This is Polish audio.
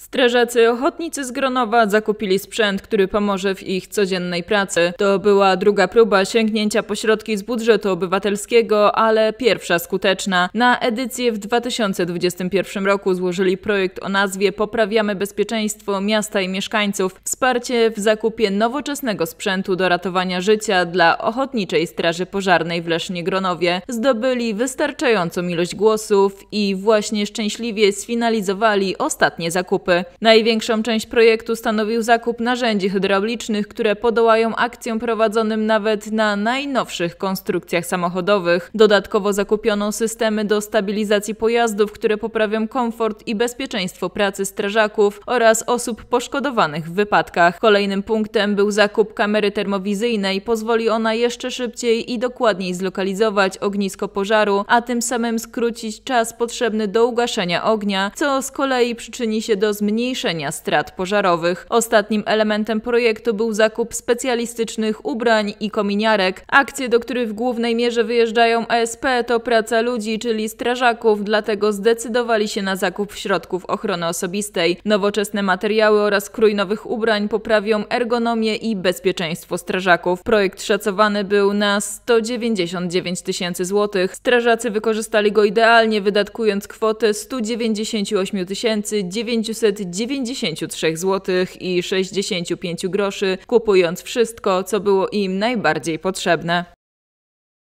Strażacy ochotnicy z Gronowa zakupili sprzęt, który pomoże w ich codziennej pracy. To była druga próba sięgnięcia po środki z budżetu obywatelskiego, ale pierwsza skuteczna. Na edycję w 2021 roku złożyli projekt o nazwie Poprawiamy bezpieczeństwo miasta i mieszkańców. Wsparcie w zakupie nowoczesnego sprzętu do ratowania życia dla Ochotniczej Straży Pożarnej w Lesznie Gronowie. Zdobyli wystarczającą ilość głosów i właśnie szczęśliwie sfinalizowali ostatnie zakupy. Największą część projektu stanowił zakup narzędzi hydraulicznych, które podołają akcjom prowadzonym nawet na najnowszych konstrukcjach samochodowych. Dodatkowo zakupiono systemy do stabilizacji pojazdów, które poprawią komfort i bezpieczeństwo pracy strażaków oraz osób poszkodowanych w wypadkach. Kolejnym punktem był zakup kamery termowizyjnej. Pozwoli ona jeszcze szybciej i dokładniej zlokalizować ognisko pożaru, a tym samym skrócić czas potrzebny do ugaszenia ognia, co z kolei przyczyni się do zmniejszenia strat pożarowych. Ostatnim elementem projektu był zakup specjalistycznych ubrań i kominiarek. Akcje, do których w głównej mierze wyjeżdżają ASP, to praca ludzi, czyli strażaków, dlatego zdecydowali się na zakup środków ochrony osobistej. Nowoczesne materiały oraz krój nowych ubrań poprawią ergonomię i bezpieczeństwo strażaków. Projekt szacowany był na 199 tysięcy złotych. Strażacy wykorzystali go idealnie, wydatkując kwotę 198 900 993 zł i 65 groszy, kupując wszystko, co było im najbardziej potrzebne.